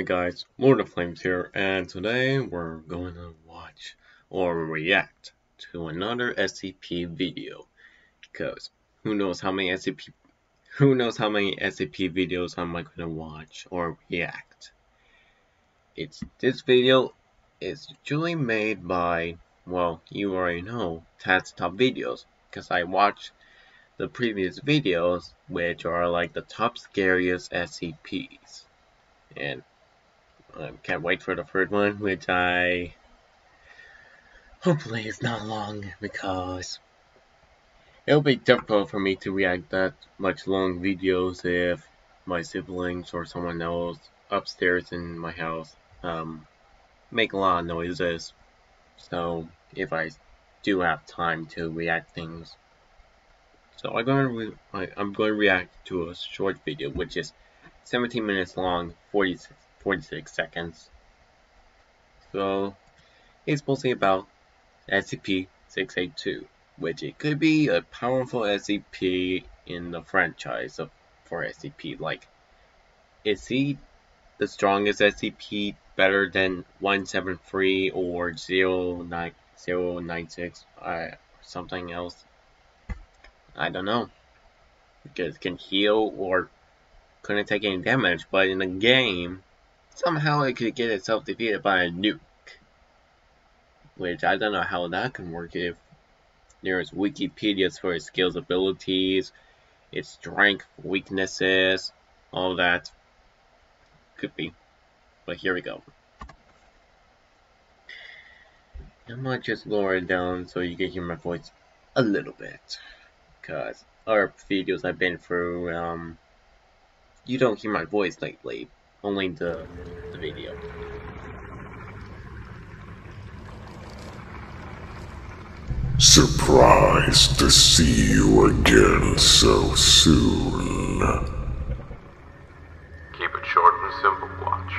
Hey guys, Lord of Flames here, and today we're going to watch or react to another SCP video. Because who knows how many SCP who knows how many SCP videos I'm going to watch or react. It's this video is usually made by well, you already know, Tats Top Videos, because I watched the previous videos, which are like the top scariest SCPs. And I can't wait for the third one, which I hopefully is not long because it'll be difficult for me to react that much long videos if my siblings or someone else upstairs in my house um, make a lot of noises. So if I do have time to react things so I'm going to I'm going to react to a short video, which is 17 minutes long, 46, 46 seconds. So it's mostly about SCP-682, which it could be a powerful SCP in the franchise of for SCP. Like, is he the strongest SCP better than 173 or 09096 uh, something else? I don't know. Because it can heal or couldn't take any damage, but in the game, somehow it could get itself defeated by a nuke. Which I don't know how that can work if there's Wikipedia's for its skills, abilities, its strength, weaknesses, all that. Could be. But here we go. I might just lower it down so you can hear my voice a little bit because other videos I've been through, um, you don't hear my voice lately, only the, the video. Surprised to see you again so soon. Keep it short and simple, Watch.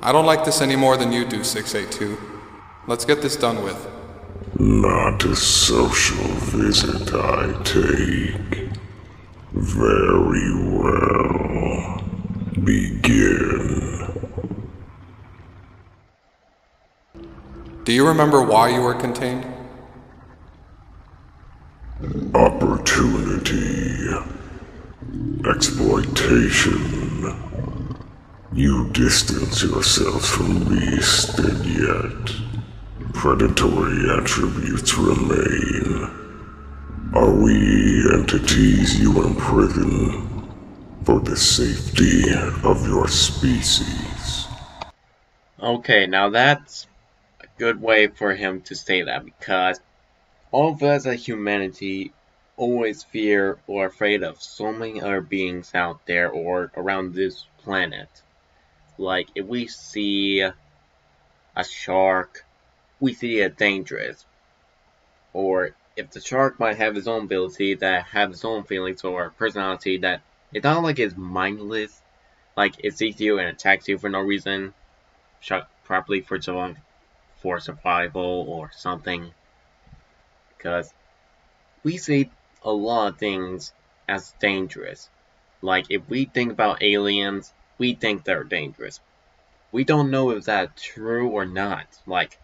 I don't like this any more than you do, 682. Let's get this done with. Not a social visit I take. Very well. Begin. Do you remember why you were contained? Opportunity. Exploitation. You distance yourselves from Beast and yet predatory attributes remain. Are we entities you imprison for the safety of your species? Okay, now that's a good way for him to say that because all of us as humanity always fear or afraid of so many other beings out there or around this planet. Like if we see a shark we see it dangerous. Or if the shark might have its own ability that have its own feelings or personality that it's not like it's mindless, like it sees you and attacks you for no reason, probably for for survival or something. Because we see a lot of things as dangerous. Like if we think about aliens, we think they're dangerous. We don't know if that's true or not. Like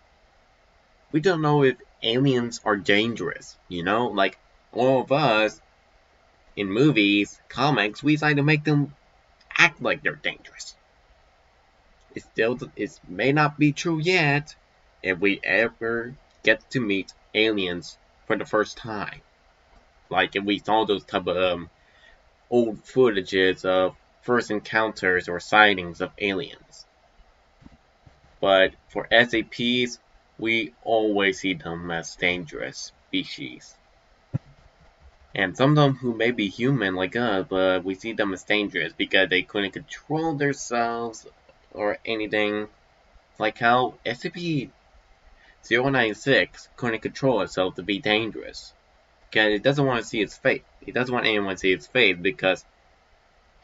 we don't know if aliens are dangerous, you know? Like, all of us, in movies, comics, we try to make them act like they're dangerous. It still, it may not be true yet, if we ever get to meet aliens for the first time. Like, if we saw those type of um, old footages of first encounters or sightings of aliens. But for SCPs, we always see them as dangerous species. And some of them who may be human like us, but we see them as dangerous because they couldn't control themselves or anything. Like how SCP-096 couldn't control itself to be dangerous. Because it doesn't want to see its fate. It doesn't want anyone to see its fate because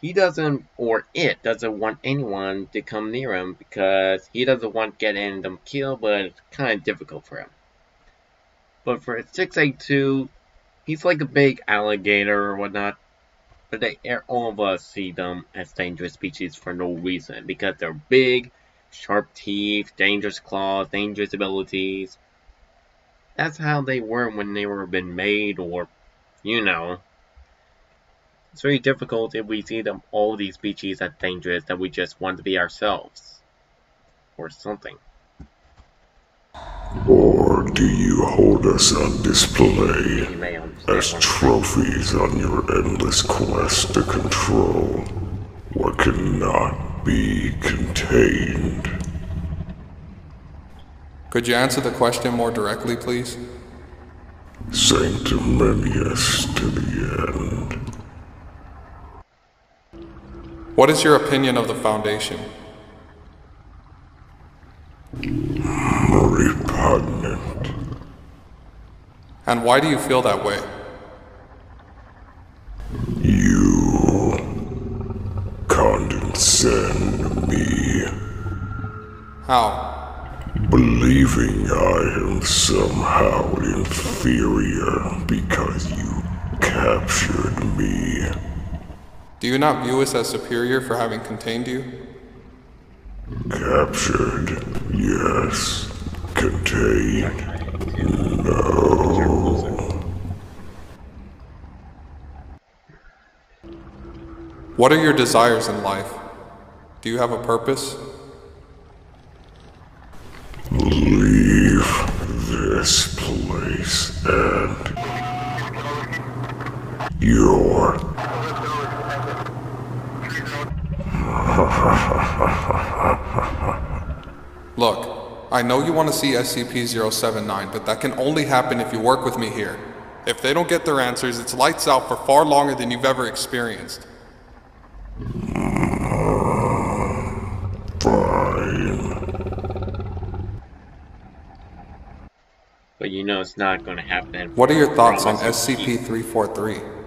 he doesn't, or it doesn't want anyone to come near him because he doesn't want getting them killed, but it's kind of difficult for him. But for 682, he's like a big alligator or whatnot. But they, all of us see them as dangerous species for no reason, because they're big, sharp teeth, dangerous claws, dangerous abilities. That's how they were when they were been made, or, you know. It's very difficult if we see them all these species as dangerous that we just want to be ourselves. Or something. Or do you hold us on display as trophies on your endless quest to control what cannot be contained? Could you answer the question more directly, please? Sanctimonious to the end. What is your opinion of the Foundation? Repugnant. And why do you feel that way? You condescend me. How? Believing I am somehow inferior because you captured me. Do you not view us as superior for having contained you? Captured, yes. Contained, no. What are your desires in life? Do you have a purpose? Leave this place and your Look, I know you want to see SCP-079, but that can only happen if you work with me here. If they don't get their answers, it's lights out for far longer than you've ever experienced. fine. But you know it's not going to happen. What are your thoughts on Promise to keep- SCP-343?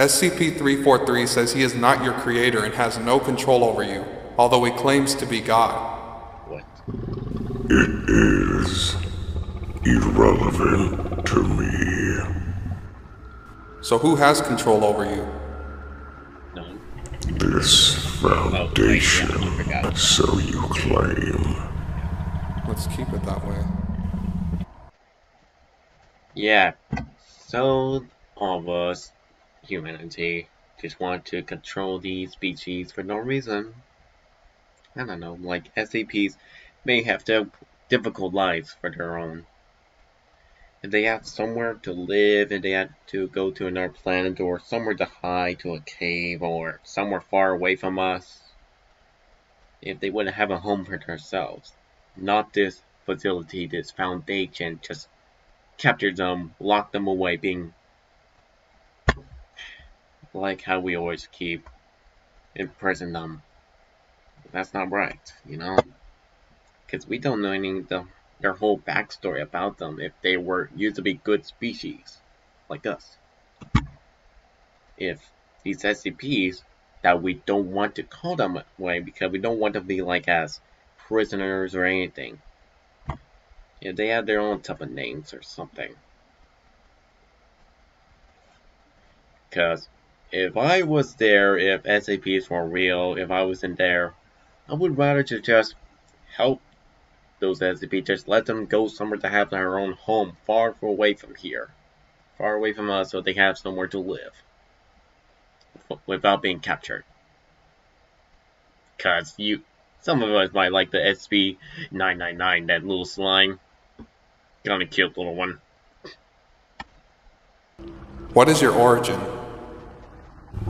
SCP-343 says he is not your creator and has no control over you, although he claims to be God. What? It is irrelevant to me. So who has control over you? No. This foundation, forgot. so you claim. Let's keep it that way. Yeah. So all of us, humanity, just want to control these species for no reason. I don't know, like SCPs may have di- difficult lives for their own. If they have somewhere to live, and they have to go to another planet, or somewhere to hide to a cave, or somewhere far away from us, if they wouldn't have a home for themselves, not this facility, this foundation, just capture them, lock them away, being like how we always keep imprison them. That's not right, you know? Because we don't know any the, their whole backstory about them if they were used to be good species, like us. If these SCPs that we don't want to call them way because we don't want to be like as prisoners or anything. If they have their own type of names or something. Because if I was there, if SCPs were real, if I was in there, I would rather to just help those SCP, just let them go somewhere to have their own home, far away from here. Far away from us so they have somewhere to live. Without being captured. Cause you, some of us might like the SCP999, that little slime. Kind of cute little one. What is your origin?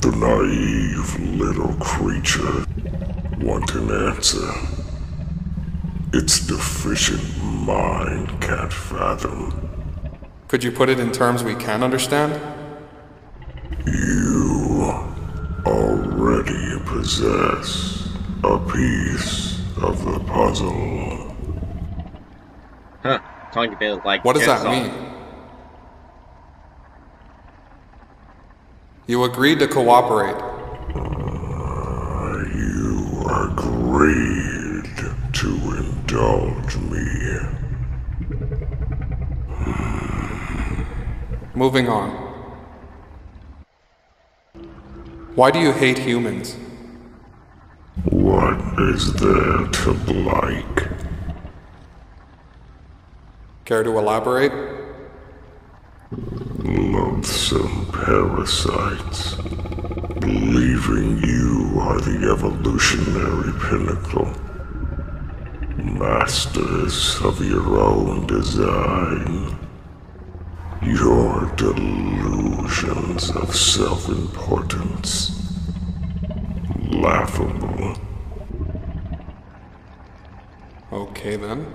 The naive little creature want an answer. Its deficient mind can't fathom. Could you put it in terms we can understand? You already possess a piece of the puzzle. Huh. Talking about like What does that Jigsaw. mean? You agreed to cooperate. Uh, you agreed to indulge me. Hmm. Moving on. Why do you hate humans? What is there to like? Care to elaborate? Loathsome parasites, believing you are the evolutionary pinnacle, masters of your own design. Your delusions of self-importance. Laughable. Okay then.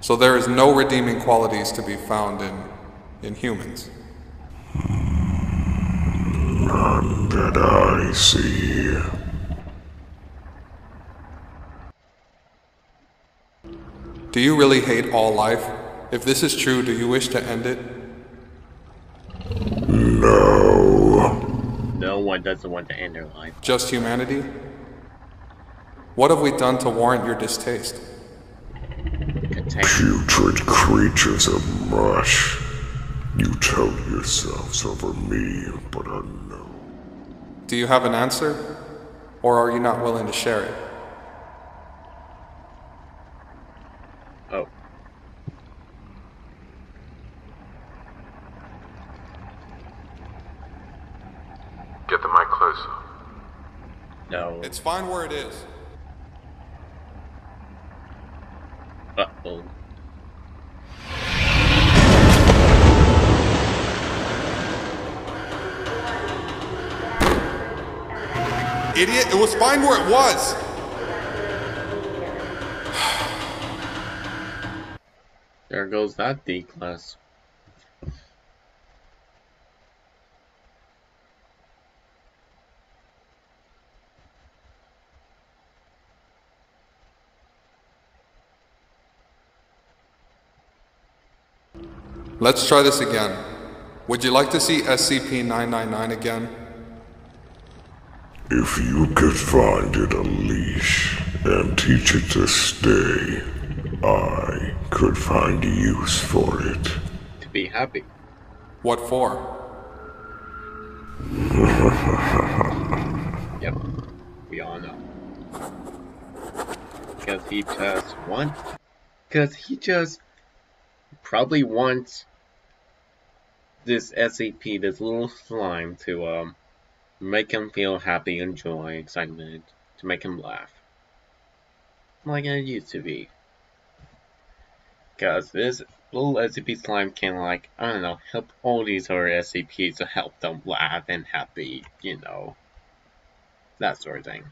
So there is no redeeming qualities to be found in in humans. None that I see. Do you really hate all life? If this is true, do you wish to end it? No. No one doesn't want to end their life. Just humanity? What have we done to warrant your distaste? Contain. Putrid creatures of mush. You told yourselves over me, but I know. Do you have an answer? Or are you not willing to share it? Oh. Get the mic closer. No. It's fine where it is. Idiot, it was fine where it was! There goes that D class. Let's try this again. Would you like to see SCP-999 again? If you could find it a leash and teach it to stay, I could find use for it. To be happy. What for? Yep. We all know. Because he just wants. Because he just probably wants this SCP, this little slime, to um make him feel happy and joy, excitement, to make him laugh. Like it used to be. Because this little SCP slime can, like, I don't know, help all these other SCPs to help them laugh and happy, you know. That sort of thing.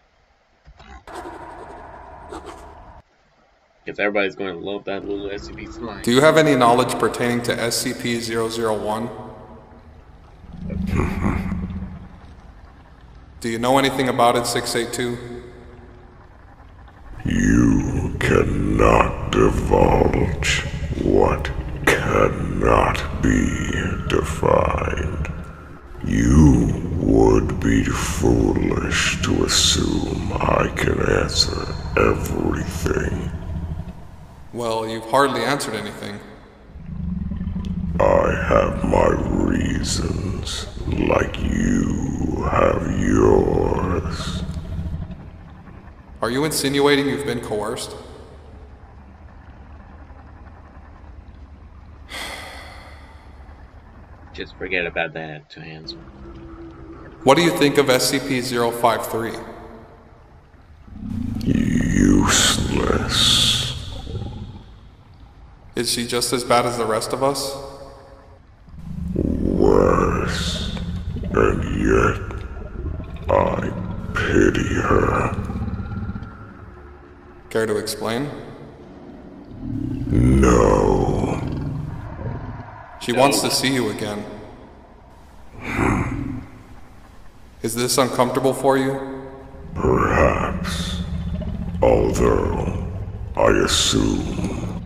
Because everybody's going to love that little SCP slime. Do you have any knowledge pertaining to SCP-001? Do you know anything about it, 682? You cannot divulge what cannot be defined. You would be foolish to assume I can answer everything. Well, you've hardly answered anything. I have my reasons, like you have yours. Are you insinuating you've been coerced? Just forget about that Two Hands. What do you think of SCP-053? Useless. Is she just as bad as the rest of us? Worse. And yet, I pity her. Care to explain? No. She wants to see you again. Hmm. Is this uncomfortable for you? Perhaps. Although, I assume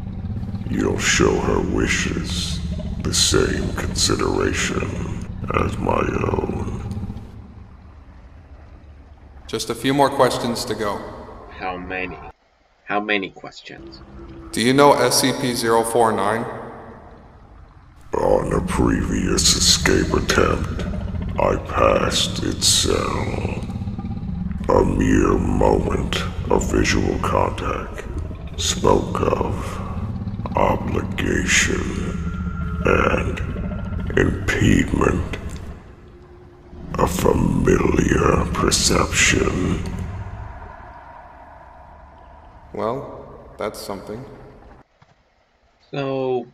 you'll show her wishes the same consideration as my own. Just a few more questions to go. How many? How many questions? Do you know SCP-049? On a previous escape attempt, I passed its cell. A mere moment of visual contact spoke of obligation and impediment. A familiar perception. Well, that's something. So,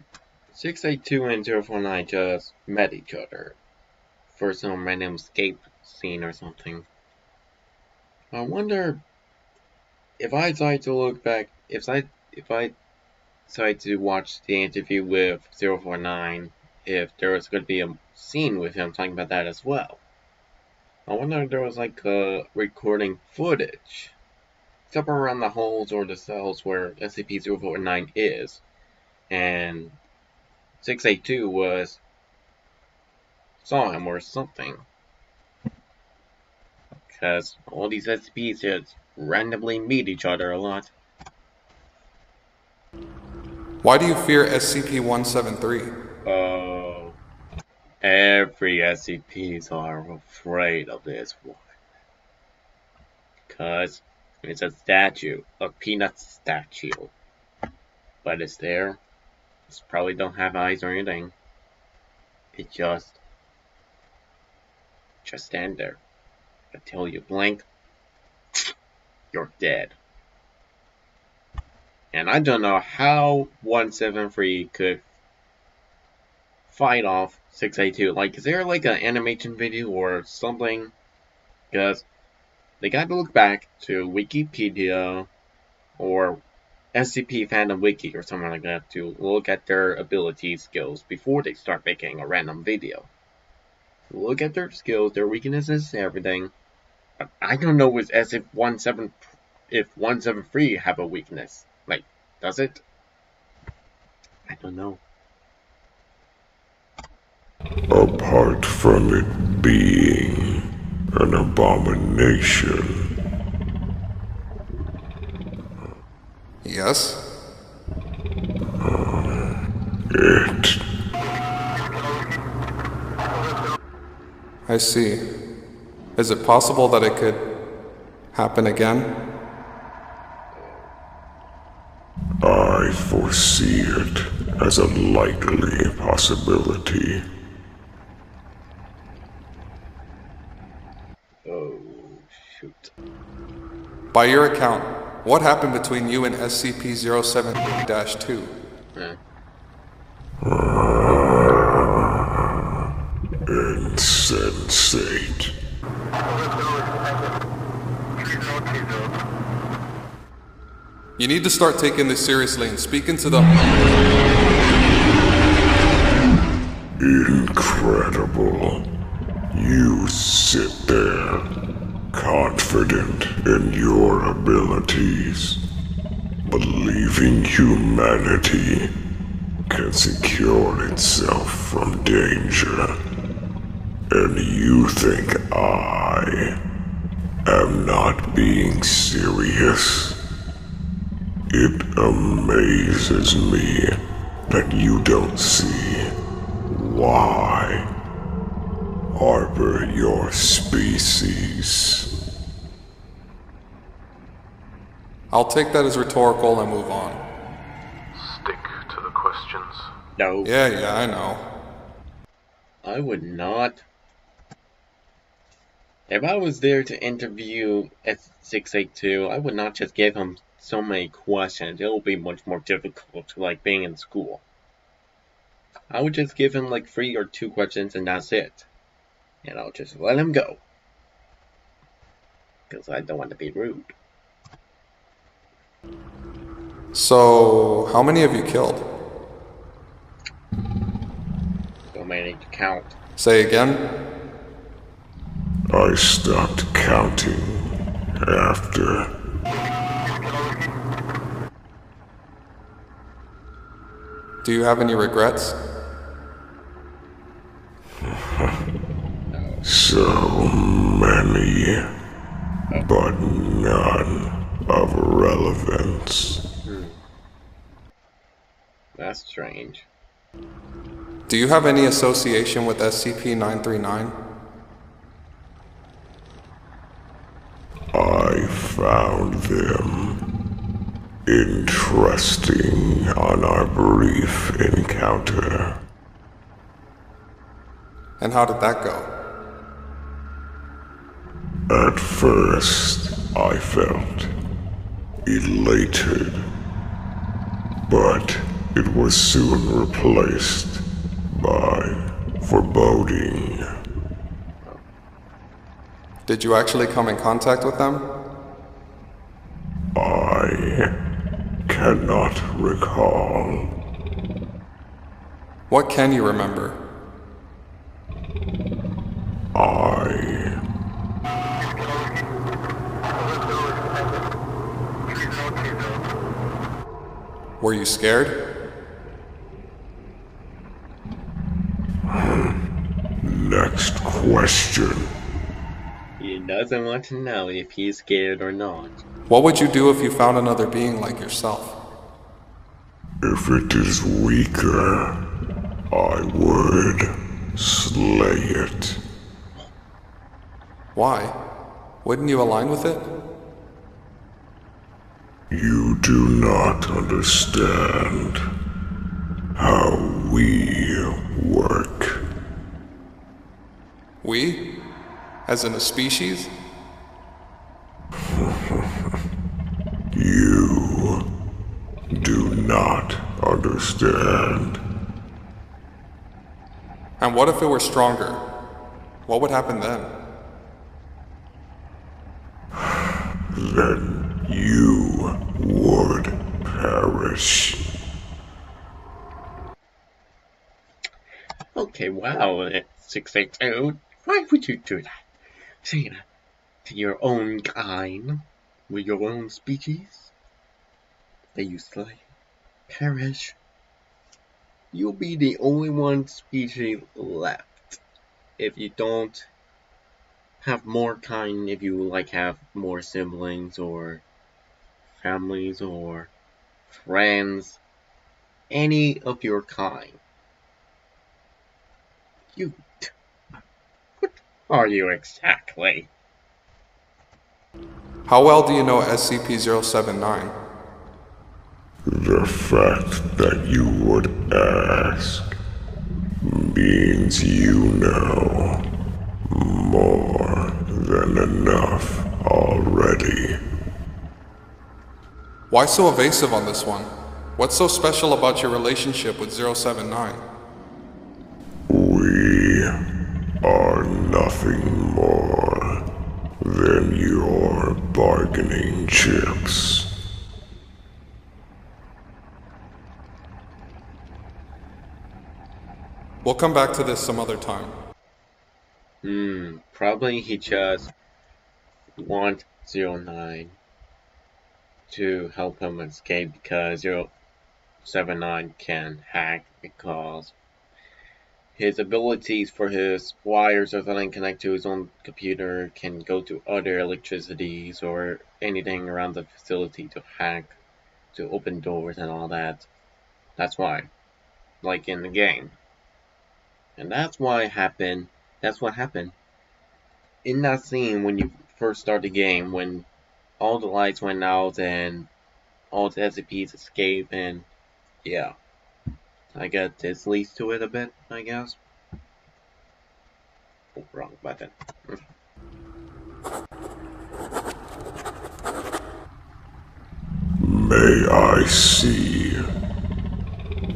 682 and 049 just met each other for some random escape scene or something. I wonder if I decide to look back, if I if I decide to watch the interview with 049, if there was going to be a scene with him talking about that as well. I wonder if there was like a recording footage somewhere around the holes or the cells where SCP-049 is, and 682 was saw him or something. Because all these SCPs just randomly meet each other a lot. Why do you fear SCP-173? Oh, every SCPs are afraid of this one. Cause it's a statue, a peanut statue. But it's there. It's probably don't have eyes or anything. It just, just stand there until you blink. You're dead. And I don't know how 173 could fight off 682. Like, is there like an animation video or something? Because they got to look back to Wikipedia or SCP Fandom Wiki or something like that to look at their ability skills before they start making a random video. Look at their skills, their weaknesses, everything. I don't know if SF17 if 173 have a weakness. Like, does it? I don't know. Apart from it being an abomination. Yes? It I see. Is it possible that it could happen again? I foresee it as a likely possibility. Oh, shoot. By your account, what happened between you and SCP-07-2? Yeah. Insensate. You need to start taking this seriously and speaking to the... Incredible. You sit there, confident in your abilities, believing humanity can secure itself from danger. And you think I am not being serious? It amazes me that you don't see why harbor your species. I'll take that as rhetorical and move on. Stick to the questions. No, Yeah, yeah, I know. I would not. If I was there to interview S682, I would not just give him so many questions. It will be much more difficult, to like being in school. I would just give him like three or two questions and that's it. And I'll just let him go. Because I don't want to be rude. So, how many have you killed? Don't many to count. Say again? I stopped counting after. Do you have any regrets? So many, but none of relevance. Hmm. That's strange. Do you have any association with SCP 939? I found them interesting on our brief encounter. And how did that go? At first, I felt elated, but it was soon replaced by foreboding. Did you actually come in contact with them? I cannot recall. What can you remember? I Were you scared? next question. He doesn't want to know if he's scared or not. What would you do if you found another being like yourself? If it is weaker, I would slay it. Why? Wouldn't you align with it? You do not understand how we work. We? As in a species? You do not understand. And what if it were stronger? What would happen then? Then you would perish. Okay, wow, it's 682. Why would you do that? Say that to your own kind, with your own species, that you slay, perish. You'll be the only one species left if you don't have more kind, if you like have more siblings or families or friends, any of your kind. You. What are you exactly? How well do you know SCP 079? The fact that you would ask means you know more than enough already. Why so evasive on this one? What's so special about your relationship with 079? We are nothing more than your bargaining chips. We'll come back to this some other time. Hmm, probably he just want 09 to help him escape because 079 can hack because his abilities for his wires or something connect to his own computer can go to other electricities or anything around the facility to hack, to open doors and all that. That's why. Like in the game. And that's why happened. That's what happened. In that scene when you first start the game, when all the lights went out and all the SCPs escape and yeah. I guess this leads to it a bit, I guess. Oh, wrong button. May I see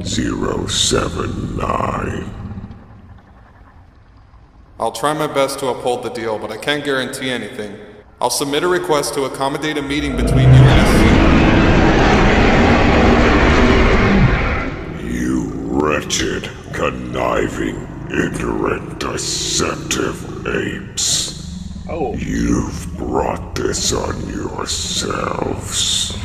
079? I'll try my best to uphold the deal, but I can't guarantee anything. I'll submit a request to accommodate a meeting between you and SC. You wretched, conniving, ignorant, deceptive apes. Oh, You've brought this on yourselves.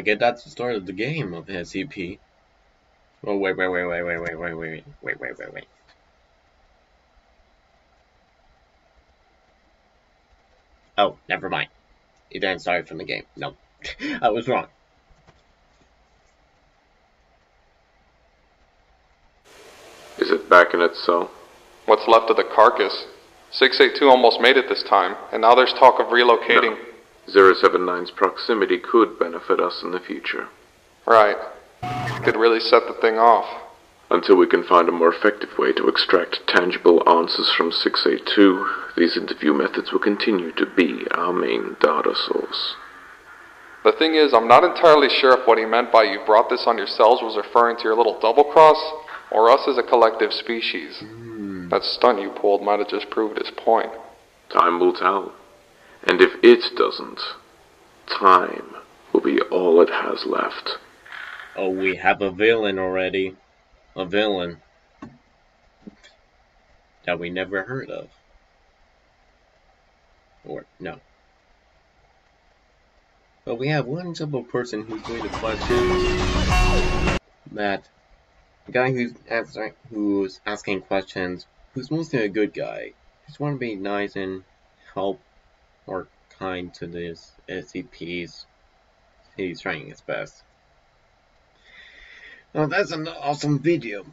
I guess that's the start of the game of SCP. Oh, wait, wait, wait, wait, wait, wait, wait, wait, wait, wait, wait, wait. Oh, never mind. It didn't start from the game. No, I was wrong. Is it back in its cell? What's left of the carcass? 682 almost made it this time, and now there's talk of relocating. No. 079's proximity could benefit us in the future. Right. Could really set the thing off. Until we can find a more effective way to extract tangible answers from 682, these interview methods will continue to be our main data source. The thing is, I'm not entirely sure if what he meant by you brought this on yourselves was referring to your little double cross, or us as a collective species. Mm. That stunt you pulled might have just proved his point. Time will tell. And if it doesn't, time will be all it has left. Oh, we have a villain already. A villain. That we never heard of. Or, no. But we have one simple person who's going to questions. That guy who's answering, who's asking questions, who's mostly a good guy, just want to be nice and help or kind to these SCPs. He's trying his best. Now that's an awesome video.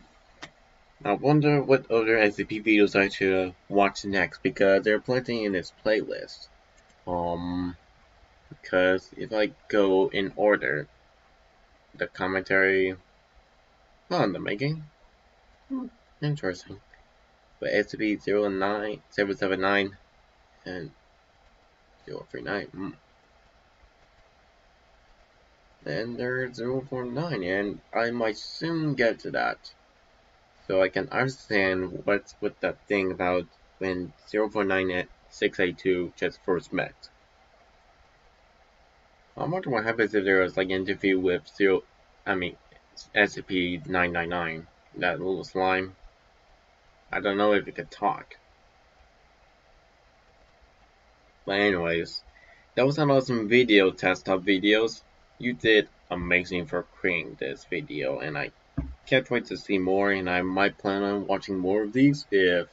I wonder what other SCP videos I should watch next because there are plenty in this playlist. Um, because if I go in order, the commentary on the making, hmm, interesting. But SCP 09, 779 and 039. Hmm. Then there's 049, and I might soon get to that. So I can understand what's with that thing about when 049 at 682 just first met. I wonder what happens if there was like an interview with zero, I mean, SCP-999, that little slime. I don't know if it could talk. But anyways, that was an awesome video Tats Top Videos. You did amazing for creating this video and I can't wait to see more and I might plan on watching more of these if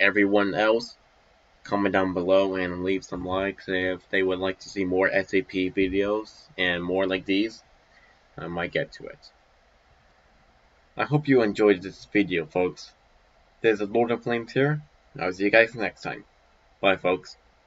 everyone else comment down below and leave some likes if they would like to see more SCP videos and more like these. I might get to it. I hope you enjoyed this video folks. This is Lord of Flames here. I'll see you guys next time. Bye folks.